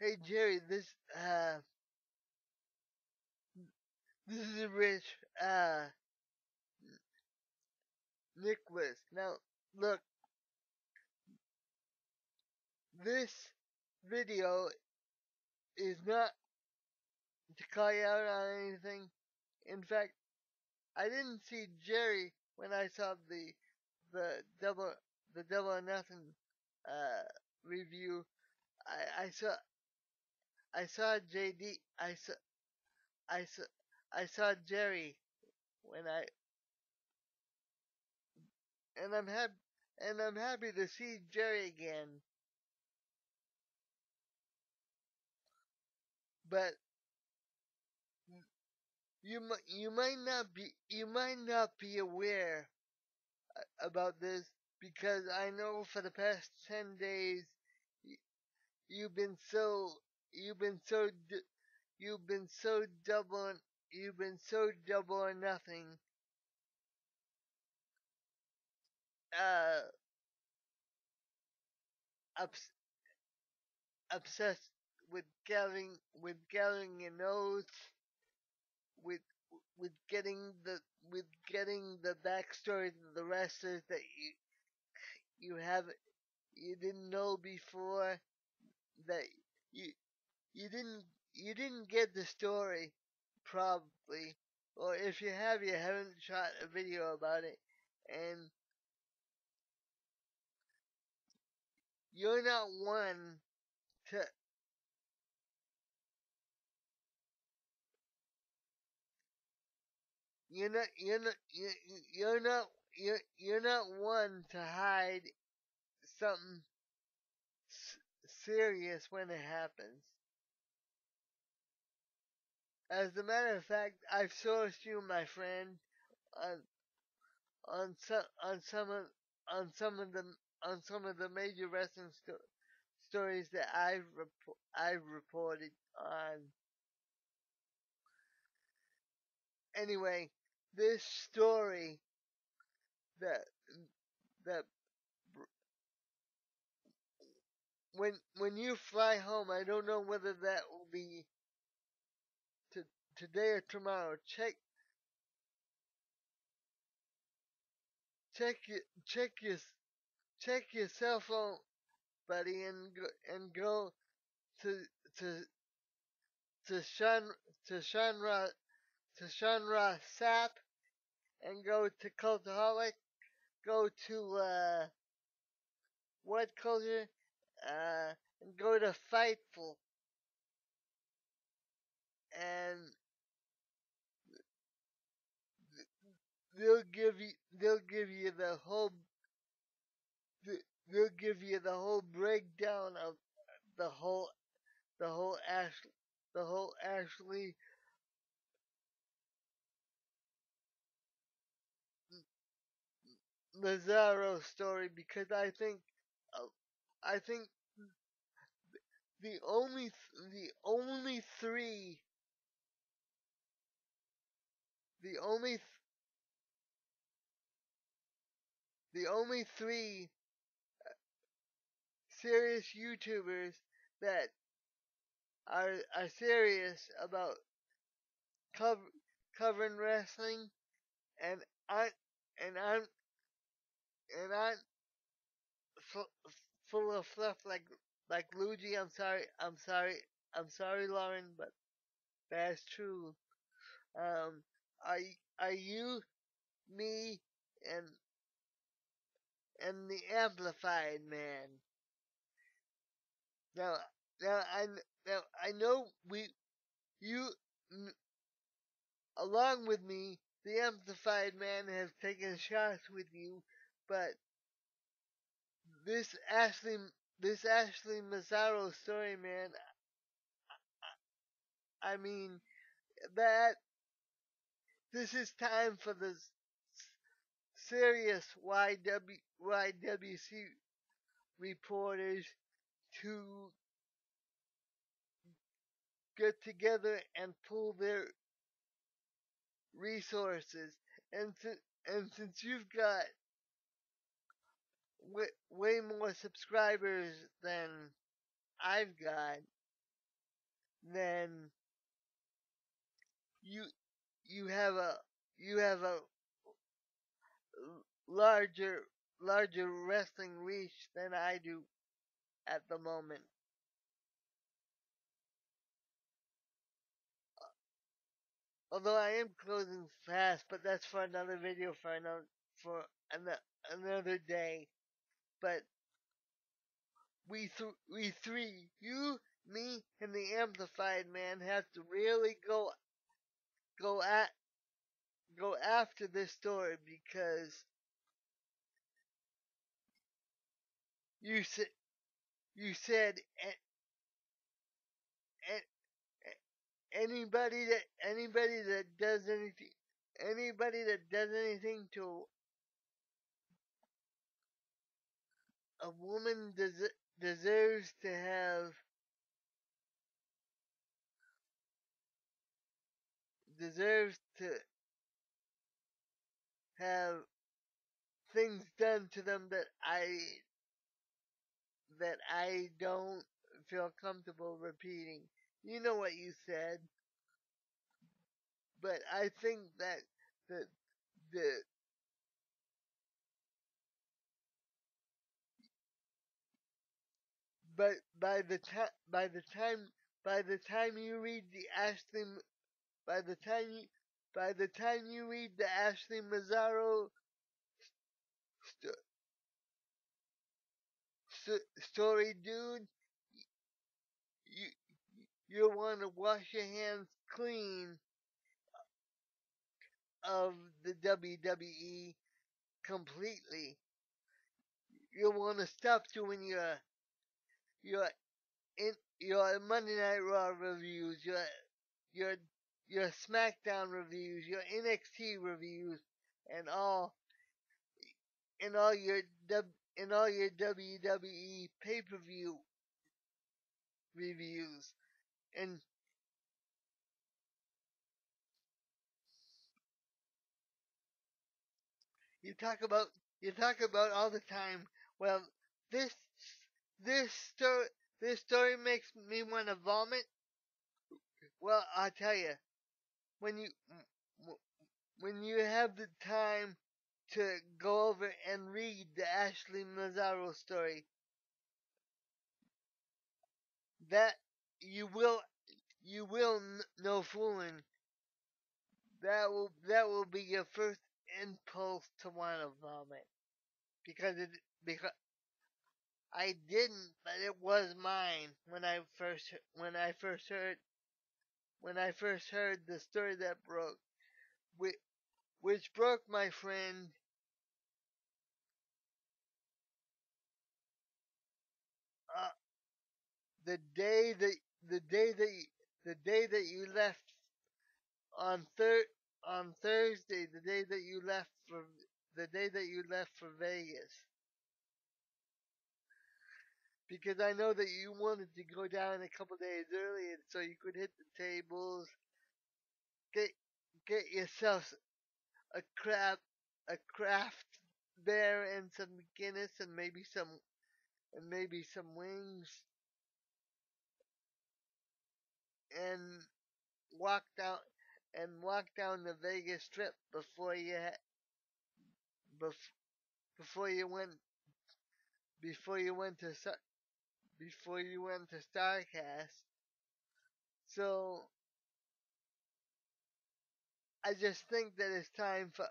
Hey Jerry, this uh this is Rich uh Nicklas. Now look, this video is not to call you out on anything. In fact, I didn't see Jerry when I saw the the double the double nothing uh review. I I saw I saw JD I saw I saw I saw Jerry when I and I'm happy and I'm happy to see Jerry again. But you you might not be you might not be aware uh, about this because I know for the past ten days you've been so you've been so you've been so double you've been so double or nothing. Uh obs- obsessed with gathering with gathering your notes with with getting the with getting the backstory to the wrestlers that you you haven't you didn't know before that you you didn't you didn't get the story probably or if you have you haven't shot a video about it and you're not one to you're not you're not you're, not you're, you're not one to hide something serious when it happens as a matter of fact i've sourced you my friend uh, on on some on some of on some of the on some of the major wrestling sto- stories that I've I've reported on. Anyway, this story that that when when you fly home, I don't know whether that will be today or tomorrow. Check check your check your check your cell phone, buddy, and go and go to to to Sean to Sean Ra to Sean Ra Sapp and go to Cultaholic. Go to uh what culture? Uh and go to Fightful and they'll give you they'll give you the whole they'll give you the whole breakdown of the whole the whole Ash the whole Ashley. Lazaro story because I think uh, I think the only the only three the only the only three serious YouTubers that are are serious about cover, covering wrestling and I and I'm and I'm fu- full of fluff like like Luigi. I'm sorry. I'm sorry. I'm sorry, Lauren, but that's true. Um, are are you me and and the amplified man? Now now I now I know we you along with me the amplified man has taken shots with you, but this Ashley this Ashley Massaro story, man. I mean that this is time for the serious YW, YWC reporters to get together and pull their resources. And, and since you've got way, way more subscribers than I've got, then you you have a you have a larger larger wrestling reach than I do at the moment. Although I am closing fast, but that's for another video for another for another day. But we th- we three, you, me, and the amplified man, have to really go go at go after this story because you said you said anybody that anybody that does anything anybody that does anything to a woman des- deserves to have deserves to have things done to them that I that I don't feel comfortable repeating. You know what you said. But I think that the the but by the time by the time by the time you read the Ashley by the time you by the time you read the Ashley Massaro st- story, dude, you you want to wash your hands clean of the WWE completely. You want to stop doing your your in your Monday Night Raw reviews, your your your SmackDown reviews, your NXT reviews, and all and all your and all your WWE pay per view reviews, and you talk about you talk about all the time. Well, this this story this story makes me want to vomit. Well, I tell you, when you when you have the time to go over and read the Ashley Massaro story, that you will you will no fooling. That will that will be your first impulse to want to vomit because it because I didn't, but it was mine when I first when I first heard when I first heard the story that broke, which, which broke my friend. Uh, the day that the day that you, the day that you left on thir- on Thursday, the day that you left for the day that you left for Vegas. Because I know that you wanted to go down a couple days early and so you could hit the tables, get get yourself a crap a craft beer and some Guinness and maybe some and maybe some wings and walk down and walk down the Vegas Strip before you before you went before you went to before you went to Starcast. So I just think that it's time for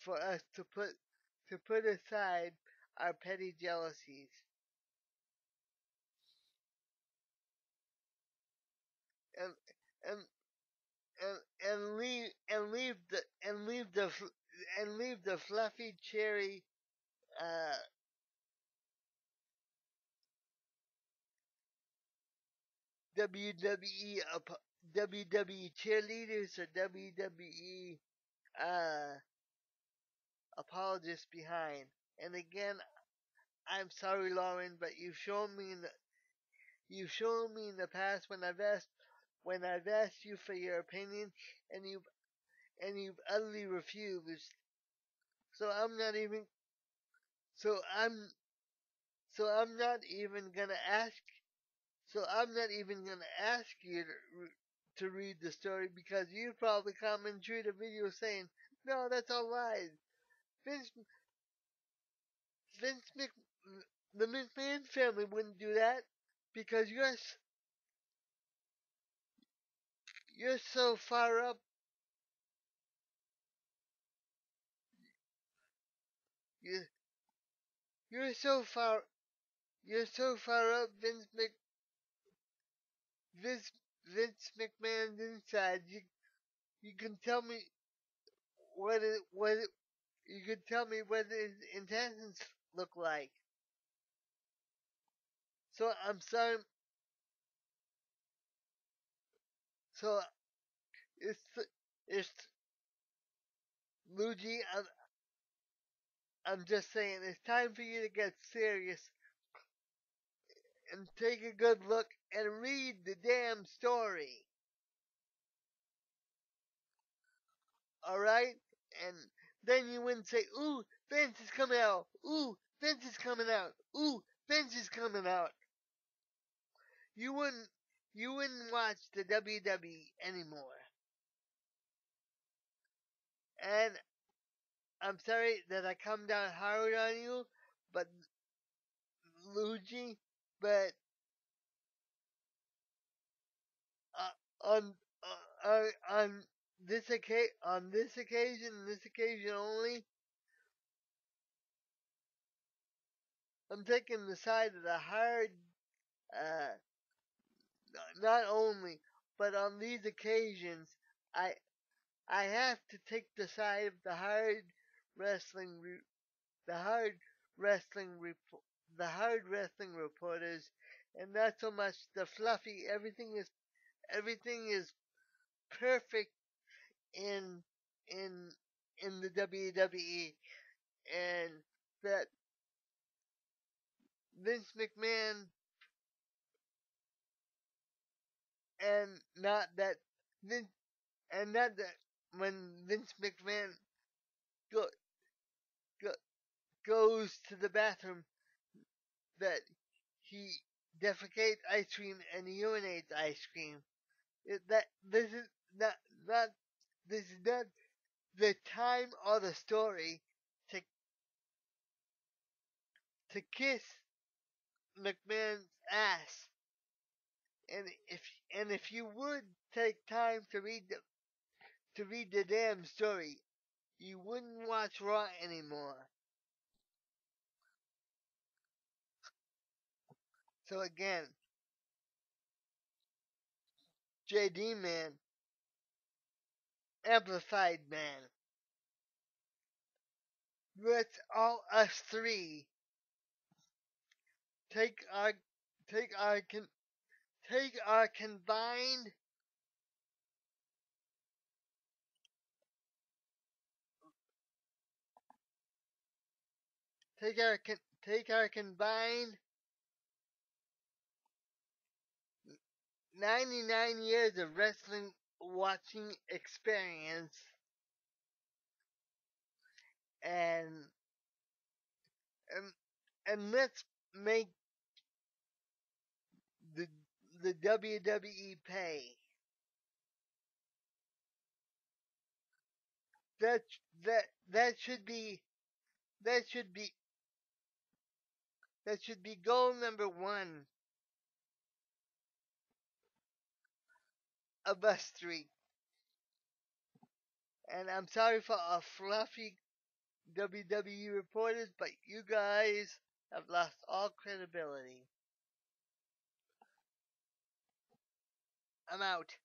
for us to put to put aside our petty jealousies. And and and and leave and leave the and leave the and leave the fluffy cherry uh WWE WWE cheerleaders or WWE uh apologists behind. And again, I'm sorry, Lauren, but you've shown me in the you've shown me in the past when I've asked when I've asked you for your opinion and you've and you've utterly refused. So I'm not even so I'm so I'm not even gonna ask so I'm not even to ask you to, to read the story because you probably comment through the video saying, no, that's all lies. Vince, Vince Mc, the McMahon family wouldn't do that because you're you're so far up. You you're so far you're so far up Vince Mc Vince Vince McMahon's inside. You you can tell me what it what it, you can tell me what his intentions look like. So I'm sorry. So it's it's Luigi. I'm I'm just saying it's time for you to get serious and take a good look and read the damn story. Alright? And then you wouldn't say, ooh, Vince is coming out. Ooh, Vince is coming out. Ooh, Vince is coming out. You wouldn't, you wouldn't watch the WWE anymore. And I'm sorry that I come down hard on you, but Luigi, but uh, on uh, on this occasion, on this occasion, this occasion only, I'm taking the side of the hard. Uh, not only, but on these occasions, I I have to take the side of the hard wrestling, the hard wrestling, the hard wrestling reporters, and not so much the fluffy. Everything is everything is perfect in in in the WWE, and that Vince McMahon and not that Vince and not that when Vince McMahon go, go, goes to the bathroom that he defecates ice cream and urinates ice cream. It, that this is not not this is not the time or the story to to kiss McMahon's ass. And if and if you would take time to read the to read the damn story, you wouldn't watch Raw anymore. So again, JD Man, Amplified Man, let's all us three take our take our take our combined take our take our combined 99 years of wrestling watching experience and and and let's make the WWE pay. That that that should be that should be that should be goal number one of us three. And I'm sorry for our fluffy WWE reporters, but you guys have lost all credibility. I'm out.